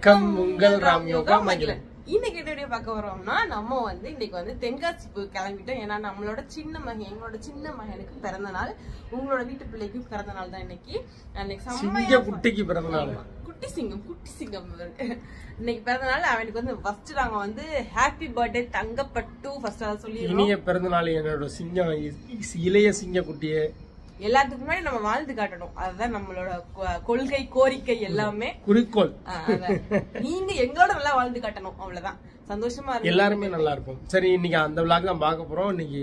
வணக்கம் உங்கள் ராம் யோகா மகிழன். இன்னைக்கு வீடியோ பார்க்க வரோம்னா நம்ம வந்து இன்னைக்கு வந்து தென்காசி போய் கிளம்பிட்டோம். ஏன்னா நம்மளோட சின்ன மகன் எங்களோட சின்ன மகனுக்கு பிறந்த நாள். உங்களோட வீட்டு பிள்ளைக்கும் பிறந்த நாள் தான் இன்னைக்கு. அன்னைக்கு குட்டிக்கு பிறந்த நாள். குட்டி சிங்கம் குட்டி சிங்கம். இன்னைக்கு பிறந்த நாள். அவனுக்கு வந்து ஃபர்ஸ்ட் நாங்க வந்து ஹாப்பி பர்த்டே தங்கப்பட்டு ஃபர்ஸ்ட் சொல்லிடுறோம். இனிய பிறந்த நாள் என்னோட சிங்கம் இளைய சிங்க குட்டியே. எல்லாத்துக்கு முன்னாடி நம்ம வாழ்ந்து காட்டணும். அதுதான் நம்மளோட கொள்கை கோரிக்கை எல்லாமே. குறிக்கோள். நீங்க எங்களோட நல்லா வாழ்ந்து காட்டணும். அவ்வளவுதான். சந்தோஷமா இருக்கு எல்லாருமே நல்லா இருப்போம். சரி இன்னைக்கு அந்த விளாக் தான் பார்க்க போறோம். இன்னைக்கு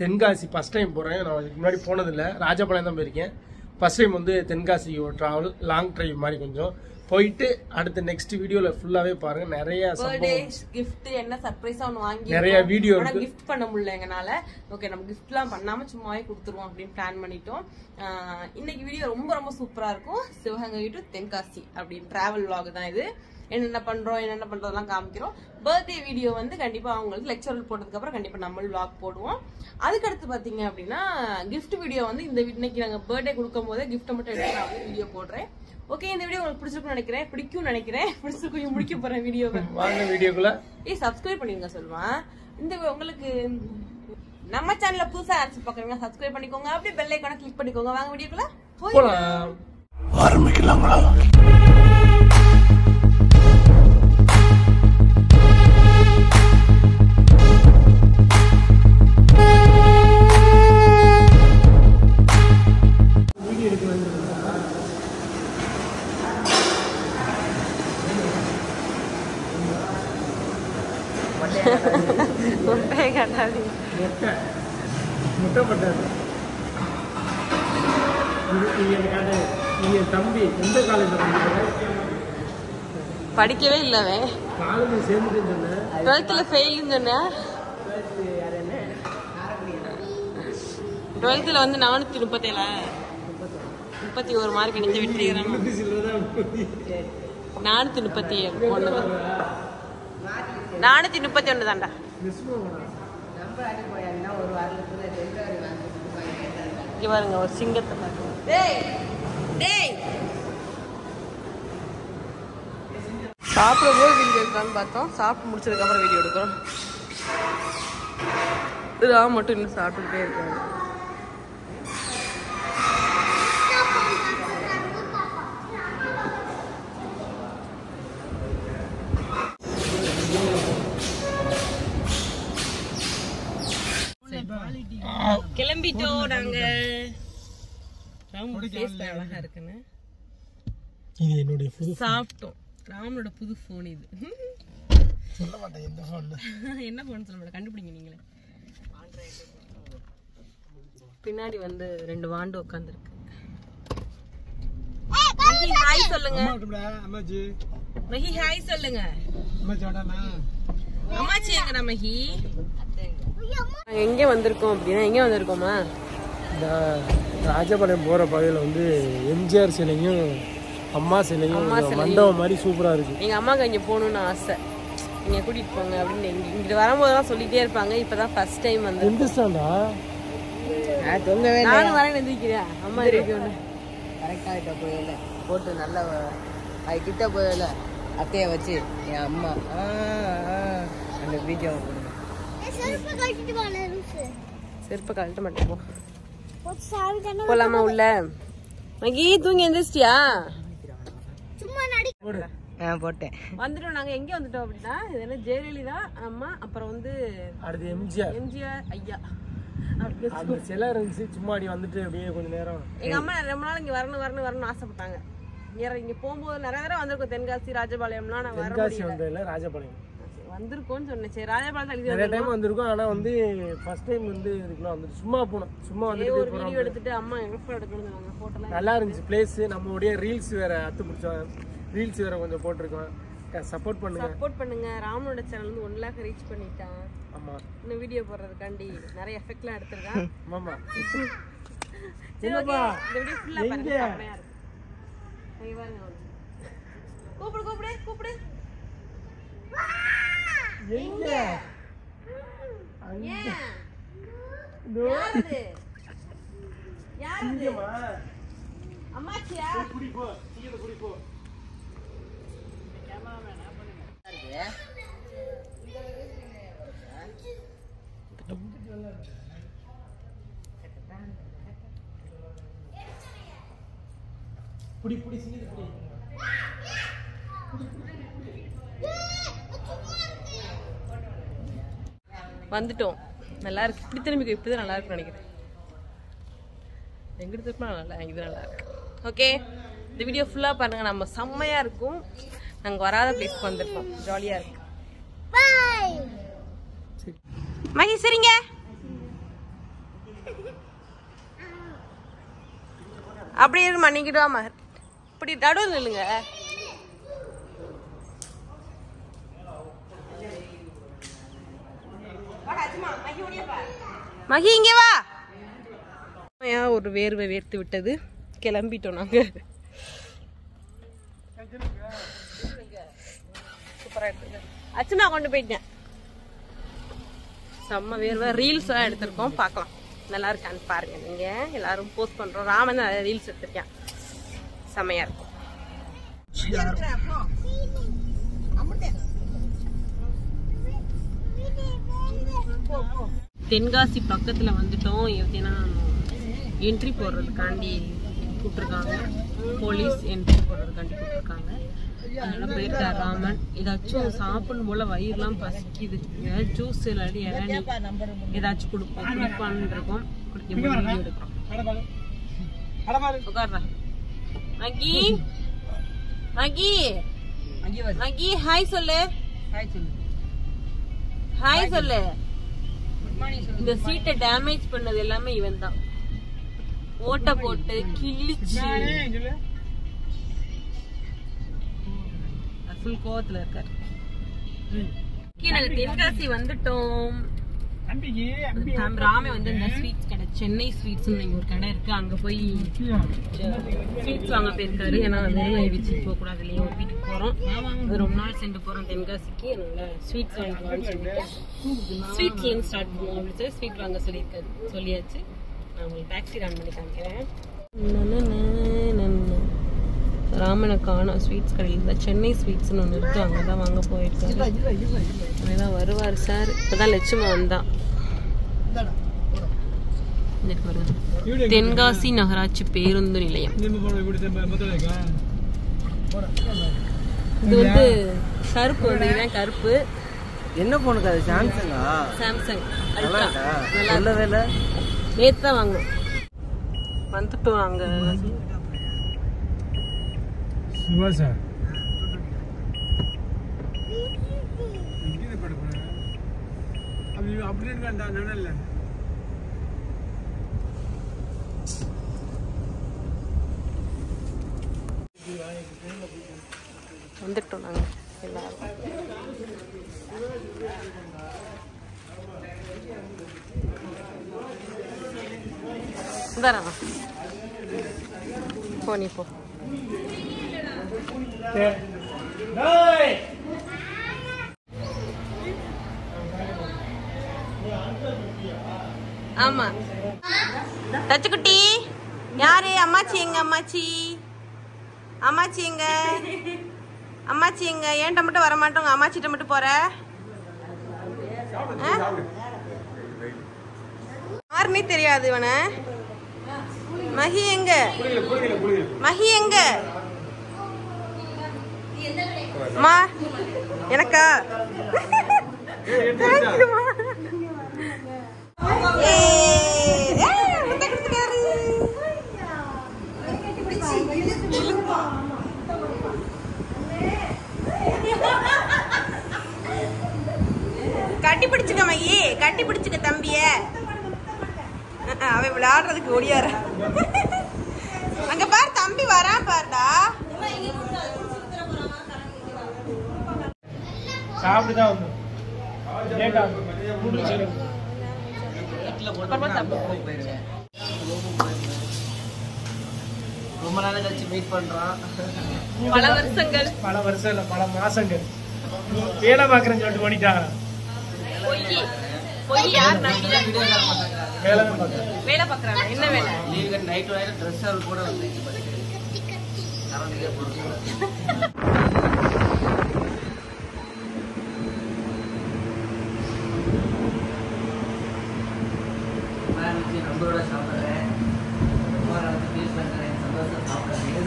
தென்காசி ஃபர்ஸ்ட் டைம் போறேன். நான் இதுக்கு முன்னாடி போனதில்லை. ராஜபாளையம் தான் போயிருக்கேன். ஃபர்ஸ்ட் டைம் வந்து தென்காசி டிராவல் லாங் டிரைவ் மாதிரி கொஞ்சம். போயிட்டு அடுத்த நெக்ஸ்ட் வீடியோல ஃபுல்லாவே பாருங்க. நிறைய கிஃப்ட் என்ன சர்ப்ரைஸா ஒன்று வாங்கி நிறைய இருக்கு. கிஃப்ட் பண்ண முடியல எங்கனால. ஓகே நம்ம கிஃப்ட்லாம் பண்ணாம சும்மாவே கொடுத்துருவோம் அப்படின்னு பிளான் பண்ணிட்டோம். இன்னைக்கு வீடியோ ரொம்ப ரொம்ப சூப்பரா இருக்கும். சிவகங்கை டு தென்காசி அப்படின்னு டிராவல் vlog தான் இது. என்னென்ன பண்றோம் என்னென்ன பண்றதெல்லாம் காமிக்கிறோம். பர்த்டே வீடியோ வந்து கண்டிப்பா அவங்களுக்கு லெக்சர் போட்டதுக்கு அப்புறம் கண்டிப்பா நம்ம vlog போடுவோம். அதுக்கடுத்து பாத்தீங்க அப்படின்னா gift வீடியோ வந்து இந்த இன்னைக்கு நாங்க பர்த்டே கொடுக்கும் போதே கிஃப்ட்டை மட்டும் எடுத்து நான் வந்து வீடியோ போடுறேன். ஓகே இந்த வீடியோ உங்களுக்கு பிடிச்சிருக்கும்னு நினைக்கிறேன். பிடிக்கும் நினைக்கிறேன். பிடிச்சிருக்கும் முடிக்க போறேன் வீடியோவை வாங்க வீடியோக்குள்ள ஏய் சப்ஸ்கிரைப் பண்ணிருங்க சொல்லுவான் இந்த உங்களுக்கு நம்ம சேனல்ல புதுசா ஆட்சி பாக்குறீங்க சப்ஸ்கிரைப் பண்ணிக்கோங்க. அப்படியே பெல் ஐக்கான கிளிக் பண்ணிக்கோங்க. வாங்க வீடியோக்குள்ள போய் போலாம். முட்டையை படிக்கவே இல்லவே காலேஜ் சேர்ந்துட்டு சொன்னேன். டுவெல்த்ல வந்து நானூத்தி முப்பத்தேழா? முப்பத்தி ஒரு மார்க் அடிச்சு வெற்றிகரம் நானூத்தி முப்பத்தி ஏழு. ஒண்ணுதான் நானூத்தி முப்பத்தி ஒண்ணு தான்டா இங்க பாருங்க ஒரு சிங்கத்தை பாருங்க சாப்பிட போது வீடியோ எடுக்கலாம்னு பார்த்தோம். சாப்பிட்டு முடிச்சதுக்கு அப்புறம் வீடியோ எடுக்கிறோம். ராம் மட்டும் இன்னும் சாப்பிட்டுக்கிட்டே இருக்காங்க. கிளம்பிட்டோம் நாங்க. அழகா இருக்குன்னு. சாப்பிட்டோம். ராமனோட புது ஃபோன் இது. சொல்ல மாட்டேன் எந்த ஃபோன் என்ன ஃபோன் சொல்ல மாட்டேன் கண்டுபிடிங்க நீங்களே. பின்னாடி வந்து ரெண்டு வாண்டு உட்காந்துருக்கு ஹாய் சொல்லுங்க. அம்மாஜி. மஹி ஹாய் சொல்லுங்க. அம்மாச்சி எங்கடா மஹி? நாங்க எங்க வந்திருக்கோம் அப்படின்னா எங்க வந்திருக்கோமா? இந்த ராஜபாளையம் போற பாதையில வந்து எம்ஜிஆர் சிலையும் அம்மா சிலையும். மண்டபம் மாதிரி சூப்பரா இருக்கு. எங்க அம்மாக்கு இங்க போகணும்னு ஆசை. இங்க கூட்டிட்டு போங்க அப்படின்னு இங்க- இங்கிட்டு வரும்போதெல்லாம் சொல்லிட்டே இருப்பாங்க. இப்பதான் ஃபர்ஸ்ட் டைம் வந்து. எந்த ஸ்டாண்டா நானும் வரேன் எந்திரிக்கிறேன். அம்மா இருக்கு ஒண்ணு கரெக்டாக போயில. போட்டு நல்லா அது கிட்ட போயில. அத்தையை வச்சு என் அம்மா. அந்த கொடுங்க செருப்பை கழட்ட மாட்டேன் போ. போலாமா உள்ள? மகி தூங்கி எந்திரிச்சிட்டியா? போட்டேன். வந்துட்டோம். நாங்க எங்க வந்துட்டோம் அப்படின்னா இது என்ன ஜெயலலிதா அம்மா அப்புறம் வந்து அடுத்து எம்ஜிஆர். எம்ஜிஆர் ஐயா. அந்த சிலை இருந்துச்சு சும்மா அடி வந்துட்டு அப்படியே கொஞ்ச நேரம். எங்க அம்மா ரொம்ப நாள் இங்க வரணும் வரணும் வரணும்னு ஆசைப்பட்டாங்க. இங்க இங்க போகும்போது நிறைய தடவை வந்திருக்கோம். தென்காசி ராஜபாளையம்லாம் நான் வர தென்காசி வந்ததில்ல ராஜபாளையம். வந்திருக்கோம்னு சொன்னேன். சரி ராஜபாளையம் நிறைய டைம் வந்திருக்கோம். ஆனா வந்து ஃபர்ஸ்ட் டைம் வந்து இதுக்குலாம் வந்துட்டு சும்மா போனோம். சும்மா வந்துட்டு ஒரு வீடியோ எடுத்துட்டு அம்மா எங்க எடுக்கணும்னு சொன்னாங்க. போட்டோலாம் நல்லா இருந்துச்சு. பிளேஸ் நம்மளுடைய ரீல்ஸ் வேற அத்து பிடிச்சோம் ரீல்ஸ் வேற கொஞ்சம் போட்டிருக்கோம். சப்போர்ட் பண்ணுங்க. சப்போர்ட் பண்ணுங்க. ராமனோட சேனல் வந்து ஒன் லேக் ரீச் பண்ணிட்டான். ஆமா. இன்னும் வீடியோ போடுறதுக்காண்டி நிறைய எஃபெக்ட்லாம் எடுத்திருக்கான். ஆமா. என்னப்பா? okay. இந்த வீடியோ ஃபுல்லா பாருங்க. இருக்கு. அங்க. கூப்பிடு கூப்பிடு கூப்பிடு. எங்க? ஏன்? இதோ. யார் அது யார் அது இங்கேம்மா. அம்மாச்சியா குடி போ. சீக்கிரம் குடி போ. புடி புடி சிந்தி புடி வந்துட்டோம். நல்லா இருக்கு. இப்படி திரும்பி இப்படி தான் நல்லா இருக்குன்னு நினைக்கிறேன். எங்கிட்ட திருப்பினா நல்லா இது நல்லா இருக்கு. ஓகே இந்த வீடியோ ஃபுல்லாக பாருங்க. நம்ம செம்மையா இருக்கும். நாங்கள் வராத பிளேஸ்க்கு வந்திருக்கோம். ஜாலியாக இருக்கு. மகி சரிங்க. அப்படியே இருமா நீங்கிட்டு வாமா. இப்படி நடுவில் நில்லுங்க. மகி இங்கே வா. ஒரு வேர்வை வேர்த்து விட்டது. கிளம்பிட்டோம் நாங்க. சூப்பரா அச்சுமா கொண்டு போயிட்டேன். செம்ம வேர்வை. ரீல்ஸ் எல்லாம் எடுத்திருக்கோம். பார்க்கலாம். நல்லா இருக்கான்னு பாருங்க நீங்க. எல்லாரும் போஸ்ட் பண்றோம். ராமன் நிறைய ரீல்ஸ் எடுத்திருக்கேன். செம்மையா இருக்கும். தென்காசி பக்கத்துல வந்துட்டோம். எப்படின்னா என்ட்ரி போடுறதுக்காண்டி கூப்பிட்டுருக்காங்க போலீஸ் என்ட்ரி போடுறதுக்காண்டி கூப்பிட்டுருக்காங்க அதெல்லாம் போயிருக்கார் ராமன். ஏதாச்சும் சாப்பிடும் போல வயிறுலாம் பசிக்குது. ஏதாவது ஜூஸ் இல்லாட்டி இளநி ஏதாச்சும் கொடுப்போம். குடிப்பான்னு இருக்கோம் குடிக்க முடியும் எடுக்கிறோம். உட்கார்றா மகி மகி மகி ஹாய் சொல்லு. ஹாய் சொல்லு. ஹாய் சொல்லு இந்த சீட்டை டேமேஜ் பண்ணது எல்லாமே இவன் தான் ஓட்டை போட்டு கிழிச்சு. ஃபுல் கோவத்துல இருக்காரு. தென்காசி வந்துட்டோம். ராமே வந்து இந்த ஸ்வீட்ஸ் கடை சென்னை ஸ்வீட்ஸ் ஒரு கடை இருக்கு. அங்க போய் ஸ்வீட்ஸ் வாங்க போயிருக்காரு. ஏன்னா வெறும் வச்சு போக கூடாது இல்லையா? ஒரு வீட்டுக்கு போறோம். ரொம்ப நாள் சென்று போறோம் தென்காசிக்கு. அதனால ஸ்வீட்ஸ் வாங்கிட்டு வான்னு சொல்லிட்டு. இருந்து ஸ்டார்ட் பண்ணுவோம் அப்படின்னு சொல்லி ஸ்வீட் வாங்க சொல்லியிருக்காரு. சொல்லியாச்சு. நான் உங்களுக்கு டாக்ஸி ரன் பண்ணி காமிக்கிறேன் ராமனை காணோம் ஸ்வீட்ஸ் கடையில். தான் சென்னை ஸ்வீட்ஸ்னு ஒன்று இருக்கு அங்கே தான் வாங்க போயிருக்காரு. அங்கதான் வருவார் சார். இப்போதான் லட்சுமி வந்தான். தென்காசி நகராட்சி பேருந்து நிலையம். இது வந்து கருப்பு வந்து இதுதான் கருப்பு. என்ன போனுக்கு அது? சாம்சங்கா? சாம்சங். நல்லா இருக்கா. நேத்து தான் வாங்கினோம். வந்துட்டோம் அங்க சார். வந்துட்டோம் நாங்க எல்லாரும். இந்தாரா போ நீ போ. ஆமா. தச்சுக்குட்டி யாரு? அம்மாச்சி எங்க அம்மாச்சி? அம்மாச்சி எங்க? அம்மாச்சி எங்க? ஏன்ட்ட மட்டும் வர மாட்டோங்க அம்மாச்சிட்ட மட்டும் போற? ஆ? யாருன்னே தெரியாது இவன. மகி எங்க மகி எங்க அம்மா எனக்கா தேங்க்யூமா ஏ சாப்பிட்டு தான் வந்தோம் ரொம்ப நாள் கழிச்சு வெயிட் பண்றான் பல வருஷங்கள். பல வருஷம் இல்லை பல மாசங்கள். வேலை பார்க்குறேன்னு சொல்லிட்டு ஓடிட்டாங்க. பொய். பொய் யார் நம்பல? வேலை வேலை பாக்குறாங்க என்ன வேலை? நைட் வரைக்கும் ட்ரெஸ் கூட வந்து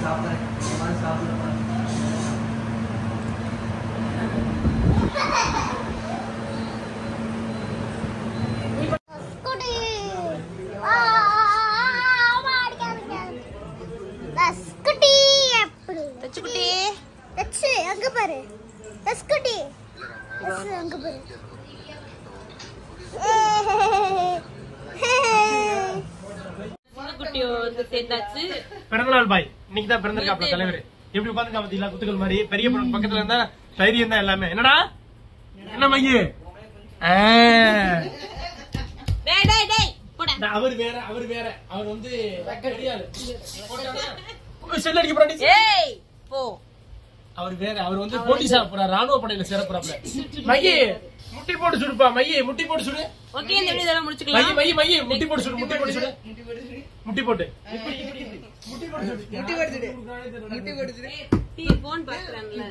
साफ़ करें। साफ़ இன்னைக்கு தான் பிறந்திருக்காப்ல தலைவர். எப்படி உட்காந்து பாத்தீங்களா குத்துக்கள் மாதிரி. பெரிய பொண்ணு பக்கத்துல இருந்தா தைரியம் தான் எல்லாமே. என்னடா? என்ன மையு? அவர் வேற அவர் வேற. அவர் வந்து. செல் அடிக்க போறாடி அவர் வேற அவர் வந்து போலீஸா போறார். ராணுவ படையில சேரப்போறாப்ல மையி முட்டி போட்டு சுடுப்பா மையி முட்டி போட்டு சுடு. ஓகே இந்த வீடியோ முடிச்சுக்கலாம். மையி மையி முட்டி போட்டு சுடு முட்டி போட்டு சுடு. முட்டி போட்டு இப்படி, இப்படி, இப்படி. முட்டி போட்டு சுடு. முட்டி படுத்துடு முட்டி படுத்துடு டீ போன் பாக்குறான்ல.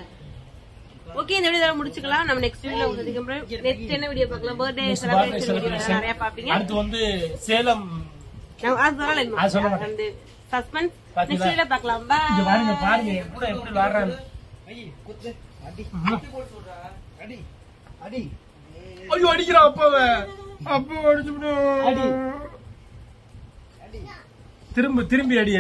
ஓகே இந்த வீடியோ முடிச்சுக்கலாம். நம்ம நெக்ஸ்ட் வீடியோல உங்களுக்கு அதுக்கப்புறம் நெக்ஸ்ட் என்ன வீடியோ பார்க்கலாம்? Birthday celebration. நிறைய பாப்பீங்க அடுத்து வந்து சேலம். நான் அது சொல்லல இன்னும். அது சொல்ல மாட்டேன். வந்து சஸ்பென்ஸ்? நெக்ஸ்ட் வீடியோ பார்க்கலாம். இங்க பை பாருங்க பாருங்க. எப்படி எப்படி விளாடுறாங்க அடி அடி. ஐயோ அடிக்கிறான் அப்பாவ. அப்பா அடிச்சு திரும்ப திரும்பி அடிய